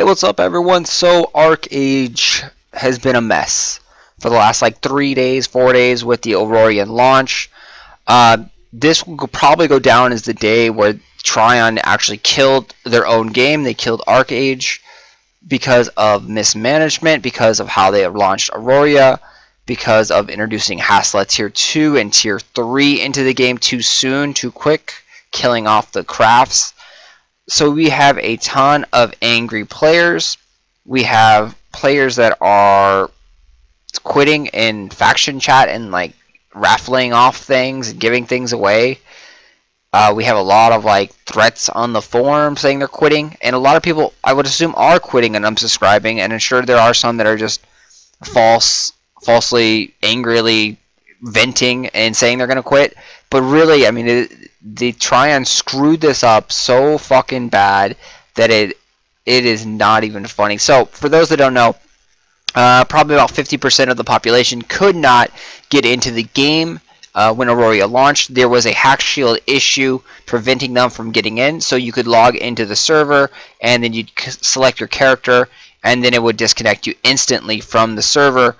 Hey, what's up, everyone? So, ArcheAge has been a mess for the last like three days, four days with the Auroria launch. Uh, this will probably go down as the day where Trion actually killed their own game. They killed ArcheAge because of mismanagement, because of how they have launched Auroria, because of introducing Hasla Tier 2 and Tier 3 into the game too soon, too quick, killing off the crafts. So we have a ton of angry players. We have players that are quitting in faction chat and like raffling off things and giving things away. Uh, we have a lot of like threats on the forum saying they're quitting, and a lot of people I would assume are quitting and unsubscribing, and I'm sure there are some that are just false, falsely, angrily venting and saying they're gonna quit. But really, I mean, it, they try and screw this up so fucking bad that it it is not even funny. So for those that don't know, uh, probably about 50% of the population could not get into the game uh, when Auroria launched. There was a hack shield issue preventing them from getting in, so you could log into the server and then you'd select your character and then it would disconnect you instantly from the server.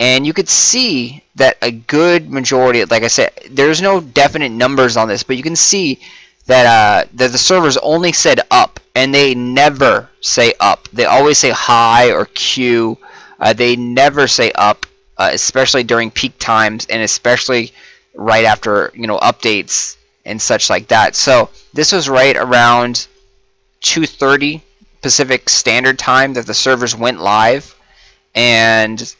And you could see that a good majority, like I said, there's no definite numbers on this, but you can see that uh, that the servers only said up, and they never say up. They always say hi or Q uh, they never say up, uh, especially during peak times and especially right after you know updates and such like that. So this was right around 2:30 Pacific Standard Time that the servers went live, and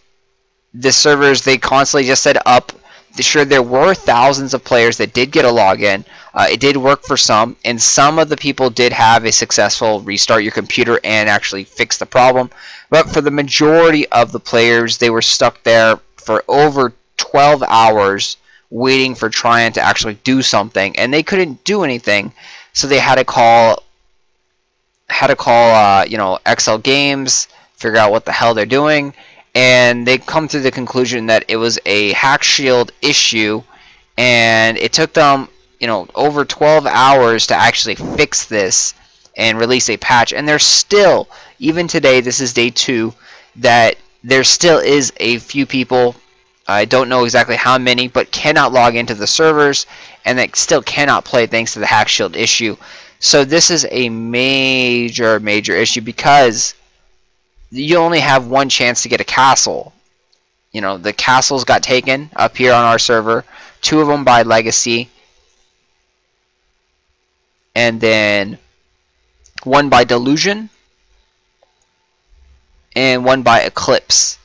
the servers they constantly just said up. Sure, there were thousands of players that did get a login. Uh, it did work for some, and some of the people did have a successful restart your computer and actually fix the problem. But for the majority of the players, they were stuck there for over 12 hours waiting for Trion to actually do something, and they couldn't do anything, so they had to call had to call uh, you know XL Games, figure out what the hell they're doing, and they come to the conclusion that it was a hack shield issue, and it took them you know over 12 hours to actually fix this and release a patch, and they're still even today, this is day two, that there still is a few people, I don't know exactly how many, but cannot log into the servers and that still cannot play thanks to the hack shield issue. So this is a major, major issue because you only have one chance to get a castle. You know, the castles got taken up here on our server, two of them by Legacy, and then one by Delusion, and one by Eclipse.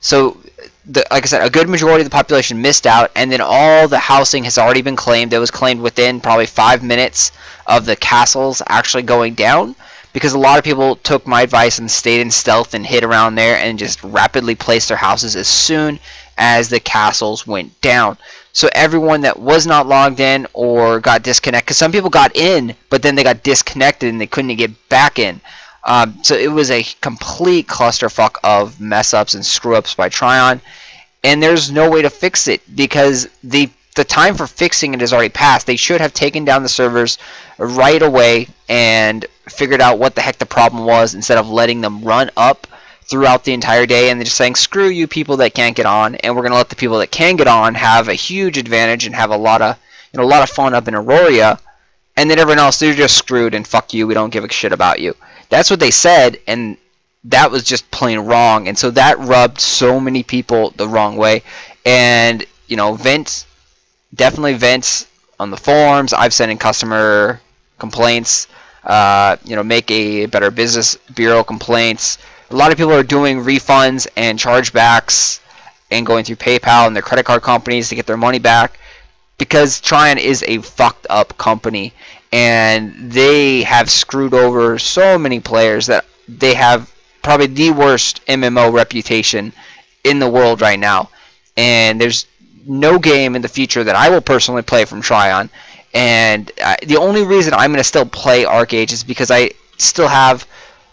So, the, like I said, a good majority of the population missed out, and then all the housing has already been claimed. It was claimed within probably five minutes of the castles actually going down, because a lot of people took my advice and stayed in stealth and hid around there and just rapidly placed their houses as soon as the castles went down. So everyone that was not logged in or got disconnected, because some people got in, but then they got disconnected and they couldn't get back in. Um, so it was a complete clusterfuck of mess ups and screw ups by Trion. and there's no way to fix it because the the time for fixing it has already passed. They should have taken down the servers right away and figured out what the heck the problem was instead of letting them run up throughout the entire day and they're just saying screw you people that can't get on and we're going to let the people that can get on have a huge advantage and have a lot of you know a lot of fun up in Auroria and then everyone else they're just screwed and fuck you we don't give a shit about you that's what they said, and that was just plain wrong. And so that rubbed so many people the wrong way. And, you know, Vince, definitely Vince on the forums. I've sent in customer complaints, uh, you know, make a better business bureau complaints. A lot of people are doing refunds and chargebacks and going through PayPal and their credit card companies to get their money back because Trion is a fucked up company and they have screwed over so many players that they have probably the worst MMO reputation in the world right now. And there's no game in the future that I will personally play from Trion. And uh, the only reason I'm going to still play ArcheAge is because I still have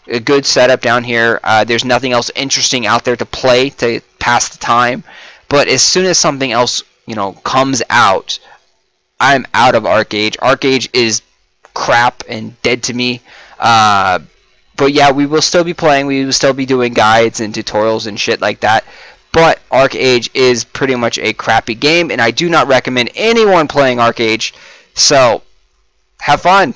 a good setup down here. Uh, there's nothing else interesting out there to play to pass the time. But as soon as something else, you know, comes out, I'm out of ArcheAge. ArcheAge is crap and dead to me. Uh, but yeah, we will still be playing. We will still be doing guides and tutorials and shit like that. But ArcheAge is pretty much a crappy game, and I do not recommend anyone playing ArcheAge. So, have fun.